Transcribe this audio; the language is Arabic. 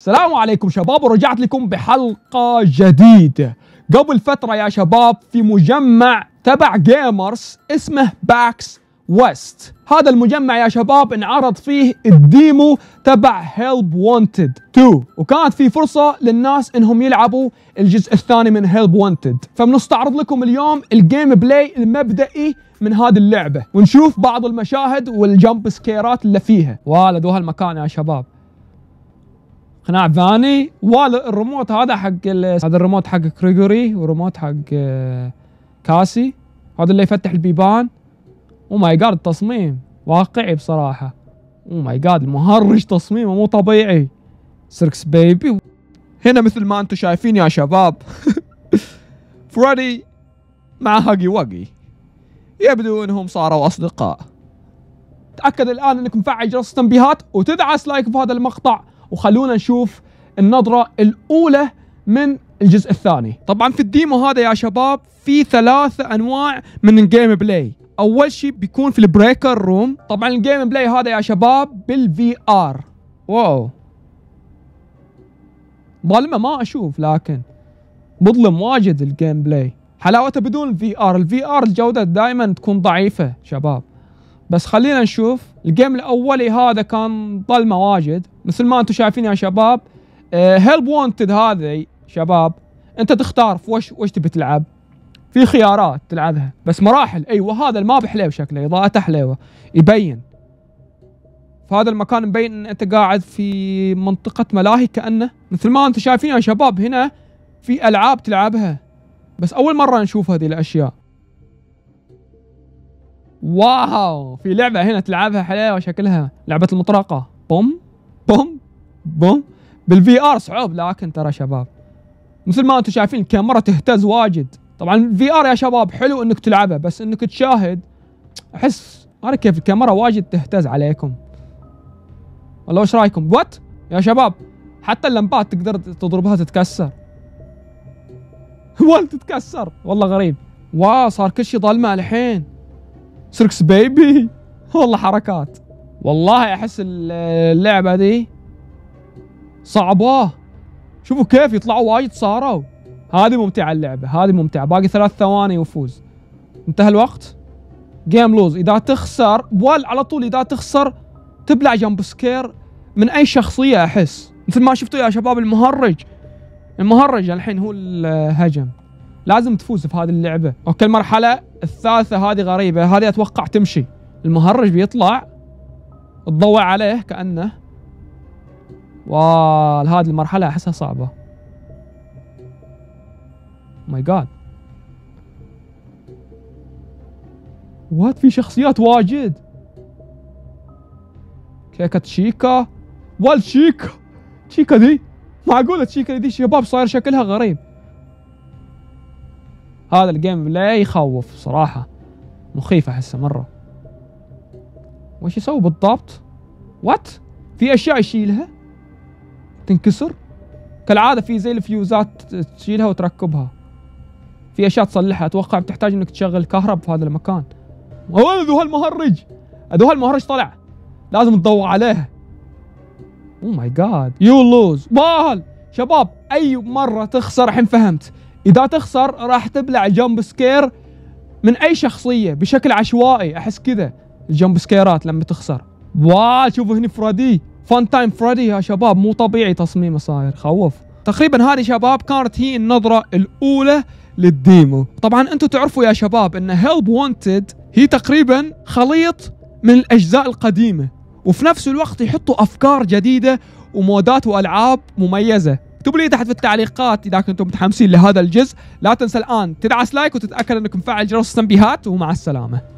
السلام عليكم شباب ورجعت لكم بحلقة جديدة. قبل فترة يا شباب في مجمع تبع gamers اسمه PAX West هذا المجمع يا شباب انعرض فيه ال demo تبع Help Wanted 2 وكانت في فرصة للناس انهم يلعبوا الجزء الثاني من Help Wanted فبنستعرض لكم اليوم ال gameplay المبدئي من هذه اللعبة. ونشوف بعض المشاهد وال jump scare ات اللي فيها. والد وهالمكان يا شباب. قناع فاني والريموت هذا حق هذا الريموت حق كريغوري وريموت حق آه، كاسي. هذا اللي يفتح البيبان. oh my God التصميم واقعي بصراحة. oh my God المهرج تصميمه مو طبيعي. Circus Baby هنا مثل ما أنتم شايفين يا شباب. فريدي مع هاجي واجي يبدو انهم صاروا أصدقاء. تأكد الآن إنك مفعل جرس التنبيهات وتدعس like في هذا المقطع. وخلونا نشوف النظرة الأولى من الجزء الثاني. طبعا في ال demo هذا يا شباب في ثلاثة أنواع من ال gameplay. أول شيء بيكون في ال breaker room. طبعا ال gameplay هذا يا شباب بال VR wow. ظلمة ما أشوف لكن مظلم واجد ال gameplay. حلاوته بدون ال VR ال VR الجودة دائما تكون ضعيفة شباب. بس خلينا نشوف. ال game الأولي هذا كان ظلمه واجد مثل ما أنتم شايفين يا شباب Help Wanted هذه شباب. أنت تختار في وش وش تبي تلعب. في خيارات تلعبها. بس مراحل. أيوه هذا ال map حليو شكله. اضاءته حليوة يبين. في هذا المكان مبين إن أنت قاعد في منطقة ملاهي كأنه. مثل ما أنتم شايفين يا شباب هنا في ألعاب تلعبها. بس أول مرة نشوف هذه الأشياء. wow في لعبة هنا تلعبها حلاوة شكلها لعبة المطرقة. boom boom boom. بال VR صعوب لكن ترى شباب. مثل ما أنتم شايفين الكاميرا تهتز واجد. طبعا ال VR يا شباب حلو إنك تلعبه بس إنك تشاهد أحس ما كيف الكاميرا واجد تهتز عليكم. والله وش رأيكم؟ what يا شباب حتى اللمبات تقدر تضربها تتكسر. والله تتكسر. والله غريب. wow صار كل شيء ظلمة الحين. Circus Baby والله حركات والله أحس ال- اللعبة دي صعبة. شوفوا كيف يطلعوا وايد صاروا. هذه ممتعة اللعبة هذه ممتعة. باقي ثلاث ثواني وفوز. انتهى الوقت. game lose إذا تخسر وال على طول إذا تخسر تبلع jump scare من أي شخصية أحس. مثل ما شفتوا يا شباب المهرج. المهرج الحين هو الهجم لازم تفوز في هذه اللعبة. okay المرحلة الثالثة هذه غريبة. هذه أتوقع تمشي. المهرج بيطلع تضوي عليه كأنه. وال هذه المرحلة أحسها صعبة. my God what في شخصيات واجد. كيكة شيكا والشيكا. شيكا دي. معقولة شيكا دي؟ شباب صاير شكلها غريب. هذا ال game لا يخوف صراحة. مخيف أحسه مرة. وش يسوي بالضبط؟ what؟ في أشياء يشيلها؟ تنكسر؟ كالعادة في زي الفيوزات تشيلها وتركبها. في أشياء تصلحها. أتوقع بتحتاج إنك تشغل كهرب في هذا المكان. هو ذو هالمهرج! ذو هالمهرج طلع! لازم تضوي عليه. أو ماي جاد يو لوز بال شباب أي مرة تخسر الحين فهمت. إذا تخسر راح تبلع jump scare من أي شخصية بشكل عشوائي. أحس كذا ال jump scare ات لما تخسر. wow شوفوا هنا فريدي. Funtime Freddy يا شباب مو طبيعي تصميمه صاير خوف. تقريبا هذه شباب كانت هي النظرة الأولى لل demo. طبعا أنتم تعرفوا يا شباب إن Help Wanted هي تقريبا خليط من الأجزاء القديمة وفي نفس الوقت يحطوا أفكار جديدة ومودات وألعاب مميزة. اكتبوا لي تحت في التعليقات إذا كنتم متحمسين لهذا الجزء لا تنسى الآن تدعس لايك وتتأكد انك مفعل جرس التنبيهات ومع السلامة.